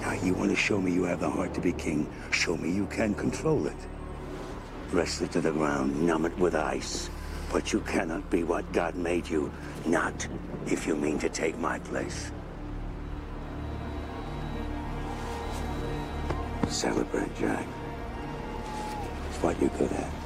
Now, you want to show me you have the heart to be king? Show me you can control it. Wrestle it to the ground, numb it with ice. But you cannot be what God made you. Not if you mean to take my place. Celebrate, Jack. It's what you're good at.